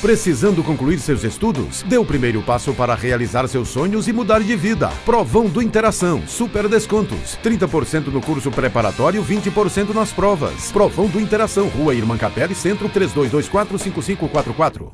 Precisando concluir seus estudos? Dê o primeiro passo para realizar seus sonhos e mudar de vida. Provão do Interação, super descontos. 30% no curso preparatório, 20% nas provas. Provão do Interação, Rua Irmã Capelli, Centro 32245544.